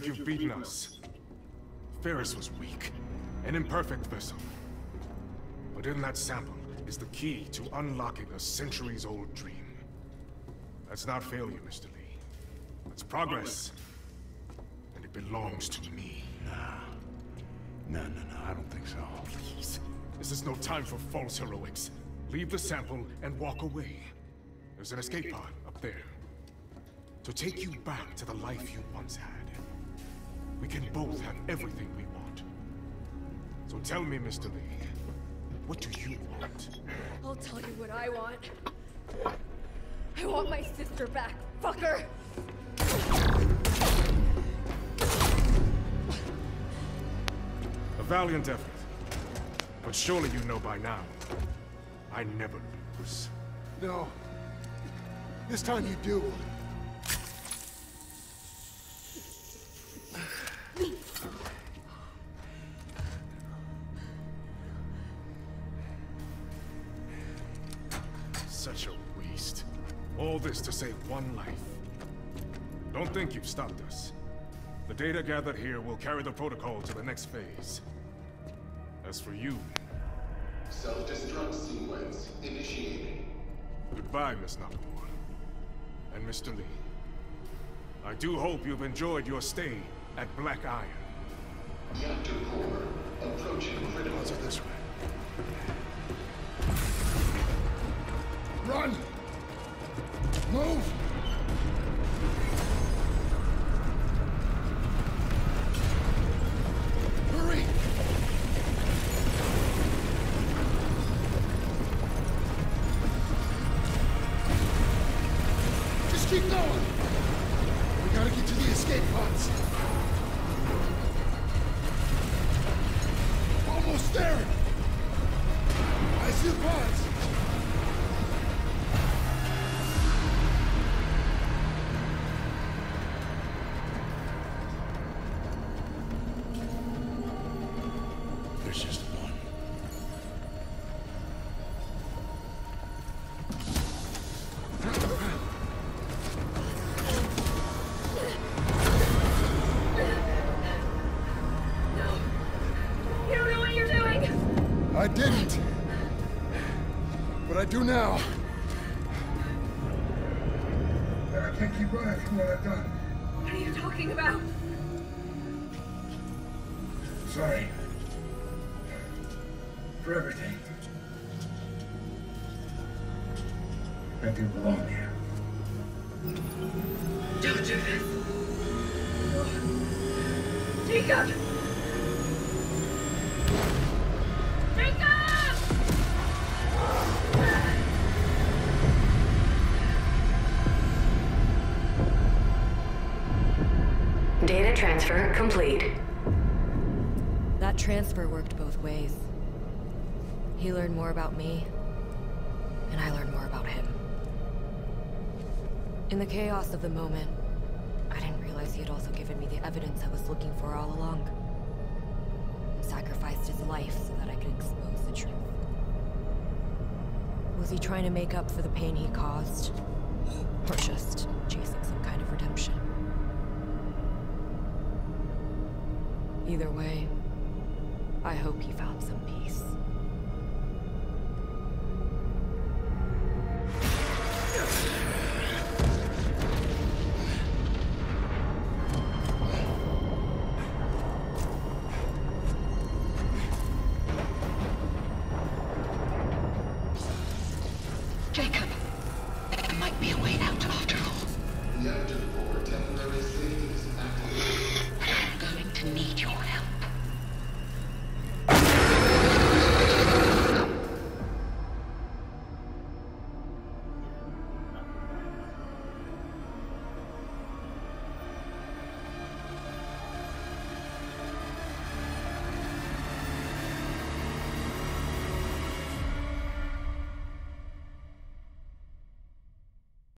think you've beaten us. Ferris was weak, an imperfect vessel. But in that sample is the key to unlocking a centuries-old dream. That's not failure, Mr. Lee. That's progress. And it belongs to me. Nah. No, no, no, I don't think so. Please. This is no time for false heroics. Leave the sample and walk away. There's an escape pod up there. To take you back to the life you once had. We can both have everything we want. So tell me, Mr. Lee, what do you want? I'll tell you what I want. I want my sister back, fucker! A valiant effort. But surely you know by now, I never lose. No. This time you do. Such a waste. All this to save one life. Don't think you've stopped us. The data gathered here will carry the protocol to the next phase. As for you, Self-destruct sequence initiated. goodbye, Miss Nakamura. And Mr. Lee. I do hope you've enjoyed your stay at Black Iron. Reactor core approaching critical. Go this way. Run! Move! Just keep going! We gotta get to the escape pods. Almost there! I see the pods! There's just one. You don't know what you're doing! I didn't. But I do now. I can't keep running from what I've done. What are you talking about? Sorry. For everything. I do belong here. Don't do this! Jacob! Jacob! Data transfer complete. That transfer worked both ways. He learned more about me, and I learned more about him. In the chaos of the moment, I didn't realize he had also given me the evidence I was looking for all along. He Sacrificed his life so that I could expose the truth. Was he trying to make up for the pain he caused? Or just chasing some kind of redemption? Either way, I hope he found some peace.